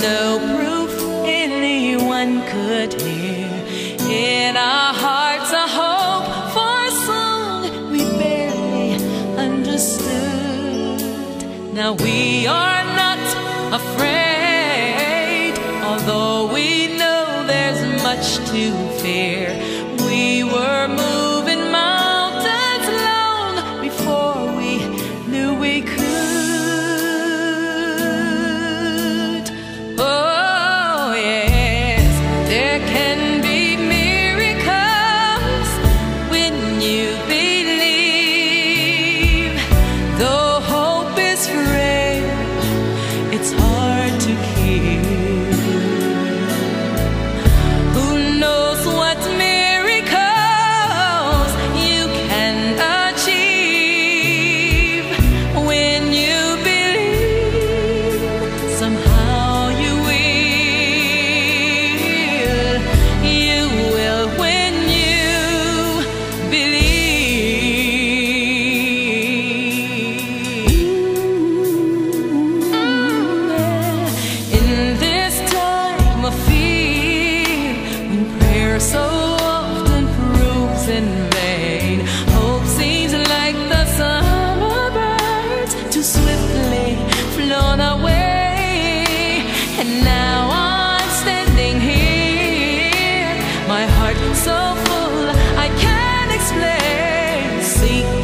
no proof anyone could hear. In our hearts, a hope for a song we barely understood. Now we are not afraid, although we know there's much to fear. It's hard to keep. too swiftly flown away. And now I'm standing here my heart so full I can't explain. See